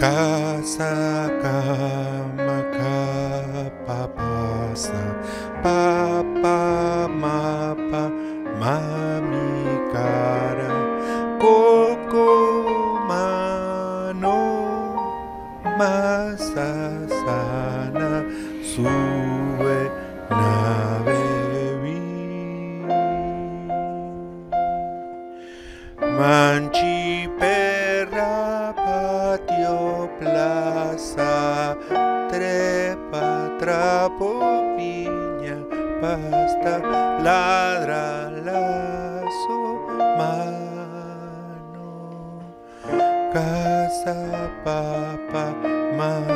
Casa cama papasa papa mapa mami cara coco mano masa sana sube navevi manchi patio plaza trepa trapo piña pasta ladra lazo mano casa papa mano